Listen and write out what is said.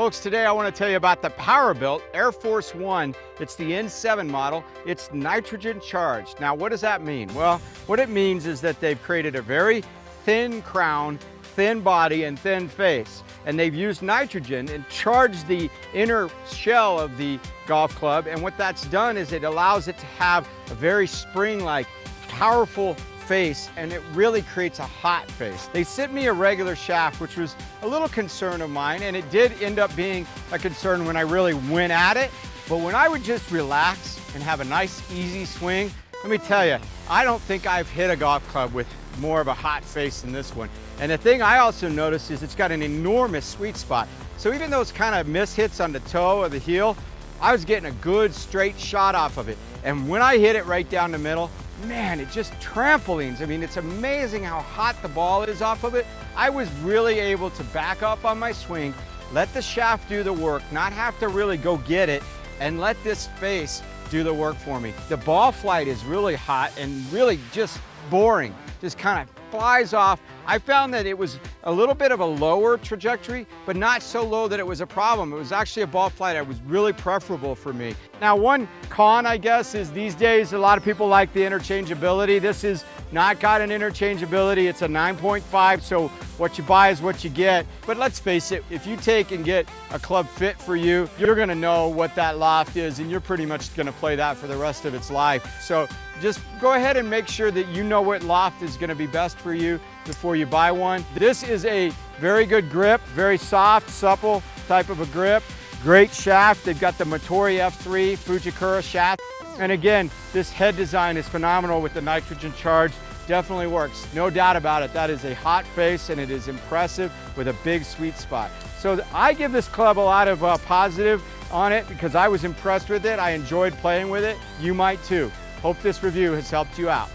Folks, today I want to tell you about the Powerbilt Air Force One. It's the N7 model. It's nitrogen charged. Now, what does that mean? Well, what it means is that they've created a very thin crown, thin body, and thin face. And they've used nitrogen and charged the inner shell of the golf club. And what that's done is it allows it to have a very spring-like, powerful face and it really creates a hot face. They sent me a regular shaft, which was a little concern of mine, and it did end up being a concern when I really went at it. But when I would just relax and have a nice, easy swing, let me tell you, I don't think I've hit a golf club with more of a hot face than this one. And the thing I also noticed is it's got an enormous sweet spot. So even those kind of miss hits on the toe or the heel, I was getting a good straight shot off of it. And when I hit it right down the middle, man, it just trampolines. I mean, it's amazing how hot the ball is off of it. I was really able to back up on my swing, let the shaft do the work, not have to really go get it, and let this face do the work for me. The ball flight is really hot and really just boring, just kind of flies off. I found that it was a little bit of a lower trajectory, but not so low that it was a problem. It was actually a ball flight that was really preferable for me. Now, one con, I guess, is these days a lot of people like the interchangeability. This is not got an interchangeability. It's a 9.5, so what you buy is what you get. But let's face it, if you take and get a club fit for you, you're gonna know what that loft is and you're pretty much gonna play that for the rest of its life. So just go ahead and make sure that you know what loft is gonna be best for you before you buy one. This is a very good grip, very soft, supple type of a grip. Great shaft. They've got the Motore F3 Fujikura shaft. And again, this head design is phenomenal with the nitrogen charge. Definitely works, no doubt about it. That is a hot face and it is impressive with a big sweet spot. So I give this club a lot of uh, positive on it because I was impressed with it. I enjoyed playing with it. You might too. Hope this review has helped you out.